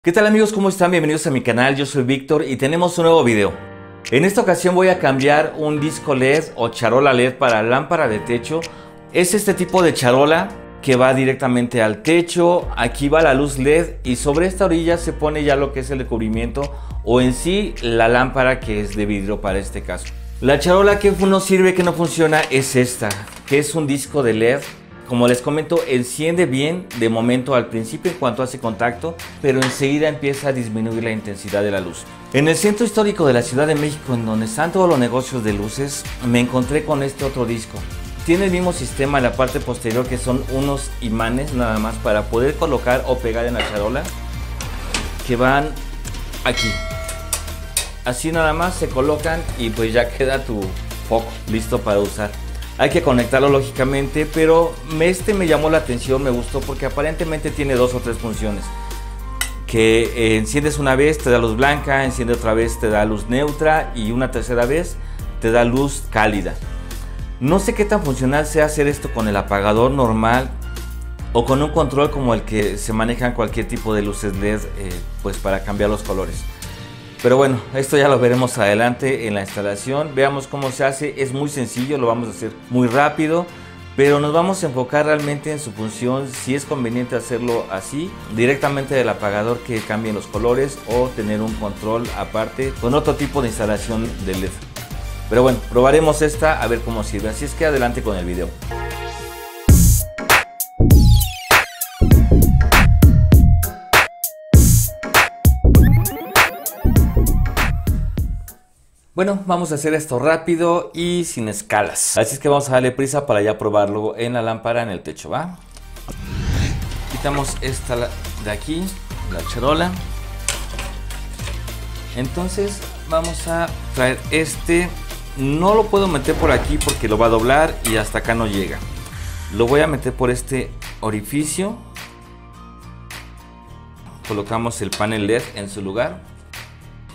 ¿Qué tal amigos? ¿Cómo están? Bienvenidos a mi canal, yo soy Víctor y tenemos un nuevo video. En esta ocasión voy a cambiar un disco LED o charola LED para lámpara de techo. Es este tipo de charola que va directamente al techo, aquí va la luz LED y sobre esta orilla se pone ya lo que es el recubrimiento o en sí la lámpara que es de vidrio para este caso. La charola que no sirve, que no funciona es esta, que es un disco de LED como les comento, enciende bien de momento al principio en cuanto hace contacto, pero enseguida empieza a disminuir la intensidad de la luz. En el centro histórico de la Ciudad de México, en donde están todos los negocios de luces, me encontré con este otro disco. Tiene el mismo sistema en la parte posterior que son unos imanes nada más para poder colocar o pegar en la charola que van aquí. Así nada más se colocan y pues ya queda tu foco listo para usar. Hay que conectarlo lógicamente, pero este me llamó la atención, me gustó porque aparentemente tiene dos o tres funciones. Que eh, enciendes una vez, te da luz blanca, enciende otra vez, te da luz neutra y una tercera vez te da luz cálida. No sé qué tan funcional sea hacer esto con el apagador normal o con un control como el que se maneja en cualquier tipo de luces LED eh, pues para cambiar los colores. Pero bueno, esto ya lo veremos adelante en la instalación. Veamos cómo se hace. Es muy sencillo, lo vamos a hacer muy rápido. Pero nos vamos a enfocar realmente en su función, si es conveniente hacerlo así, directamente del apagador que cambien los colores o tener un control aparte con otro tipo de instalación de LED. Pero bueno, probaremos esta a ver cómo sirve. Así es que adelante con el video. Bueno, vamos a hacer esto rápido y sin escalas. Así es que vamos a darle prisa para ya probarlo en la lámpara en el techo, ¿va? Quitamos esta de aquí, la charola. Entonces vamos a traer este. No lo puedo meter por aquí porque lo va a doblar y hasta acá no llega. Lo voy a meter por este orificio. Colocamos el panel LED en su lugar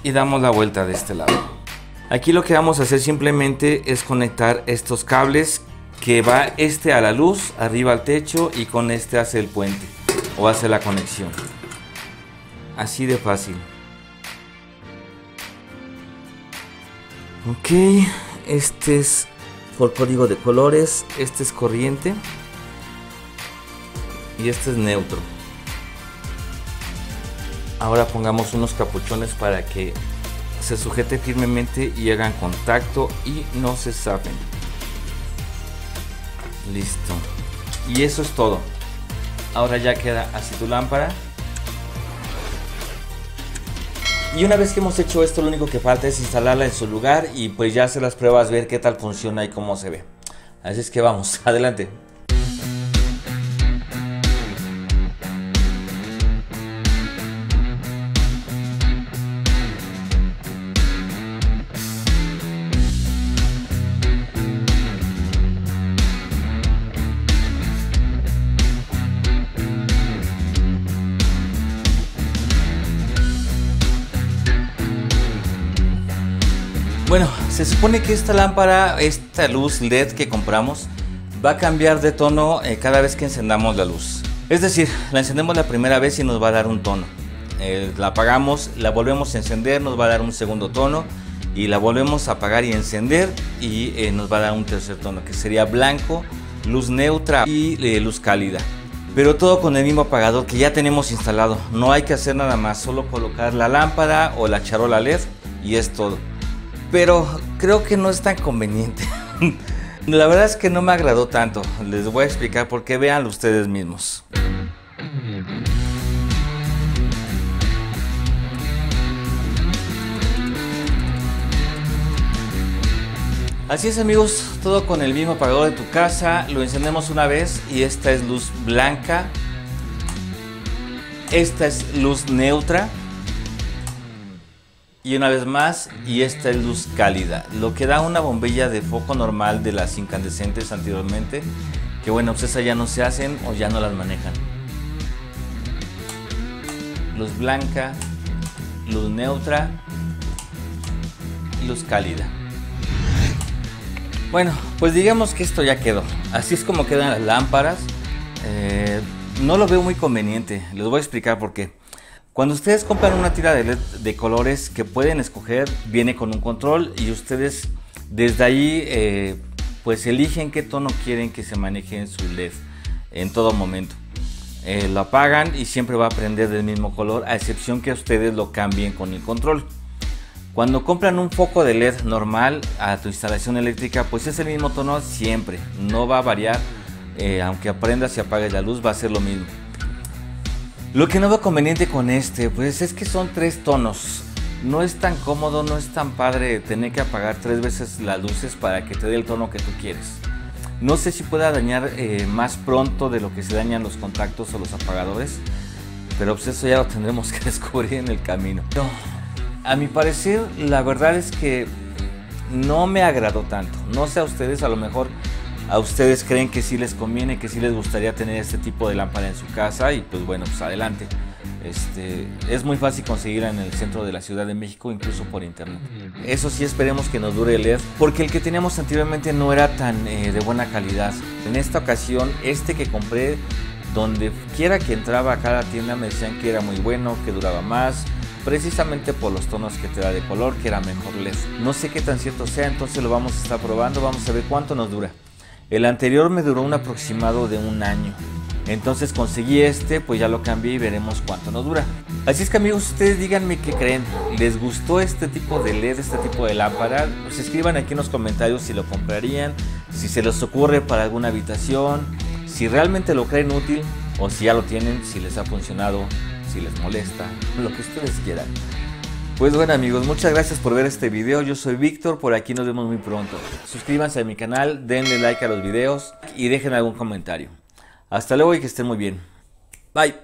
y damos la vuelta de este lado. Aquí lo que vamos a hacer simplemente es conectar estos cables que va este a la luz, arriba al techo y con este hace el puente o hace la conexión. Así de fácil. Ok, este es por código de colores, este es corriente y este es neutro. Ahora pongamos unos capuchones para que se sujete firmemente y hagan contacto y no se zafen. Listo. Y eso es todo. Ahora ya queda así tu lámpara. Y una vez que hemos hecho esto, lo único que falta es instalarla en su lugar y pues ya hacer las pruebas, ver qué tal funciona y cómo se ve. Así es que vamos, adelante. Bueno, se supone que esta lámpara, esta luz LED que compramos, va a cambiar de tono eh, cada vez que encendamos la luz. Es decir, la encendemos la primera vez y nos va a dar un tono. Eh, la apagamos, la volvemos a encender, nos va a dar un segundo tono. Y la volvemos a apagar y encender y eh, nos va a dar un tercer tono, que sería blanco, luz neutra y luz cálida. Pero todo con el mismo apagador que ya tenemos instalado. No hay que hacer nada más, solo colocar la lámpara o la charola LED y es todo pero creo que no es tan conveniente. La verdad es que no me agradó tanto. Les voy a explicar por qué, ustedes mismos. Así es amigos, todo con el mismo apagador de tu casa, lo encendemos una vez y esta es luz blanca, esta es luz neutra, y una vez más, y esta es luz cálida, lo que da una bombilla de foco normal de las incandescentes anteriormente, que bueno, pues esas ya no se hacen o ya no las manejan. Luz blanca, luz neutra, luz cálida. Bueno, pues digamos que esto ya quedó. Así es como quedan las lámparas. Eh, no lo veo muy conveniente. Les voy a explicar por qué. Cuando ustedes compran una tira de LED de colores que pueden escoger, viene con un control y ustedes desde ahí eh, pues eligen qué tono quieren que se maneje en su LED en todo momento. Eh, lo apagan y siempre va a prender del mismo color, a excepción que ustedes lo cambien con el control. Cuando compran un foco de LED normal a tu instalación eléctrica, pues es el mismo tono siempre, no va a variar, eh, aunque aprendas y apagues la luz, va a ser lo mismo. Lo que no veo conveniente con este, pues es que son tres tonos. No es tan cómodo, no es tan padre tener que apagar tres veces las luces para que te dé el tono que tú quieres. No sé si pueda dañar eh, más pronto de lo que se dañan los contactos o los apagadores, pero pues eso ya lo tendremos que descubrir en el camino. No, a mi parecer, la verdad es que no me agradó tanto. No sé a ustedes, a lo mejor a ustedes creen que sí les conviene, que sí les gustaría tener este tipo de lámpara en su casa y pues bueno, pues adelante. Este, es muy fácil conseguirla en el centro de la Ciudad de México, incluso por internet. Eso sí, esperemos que nos dure el LED, porque el que teníamos anteriormente no era tan eh, de buena calidad. En esta ocasión, este que compré, donde quiera que entraba a cada tienda me decían que era muy bueno, que duraba más, precisamente por los tonos que te da de color, que era mejor LED. No sé qué tan cierto sea, entonces lo vamos a estar probando, vamos a ver cuánto nos dura. El anterior me duró un aproximado de un año. Entonces conseguí este, pues ya lo cambié y veremos cuánto nos dura. Así es que amigos, ustedes díganme qué creen. ¿Les gustó este tipo de LED, este tipo de lámpara? Pues escriban aquí en los comentarios si lo comprarían, si se les ocurre para alguna habitación, si realmente lo creen útil o si ya lo tienen, si les ha funcionado, si les molesta, lo que ustedes quieran. Pues bueno amigos, muchas gracias por ver este video. Yo soy Víctor, por aquí nos vemos muy pronto. Suscríbanse a mi canal, denle like a los videos y dejen algún comentario. Hasta luego y que estén muy bien. Bye.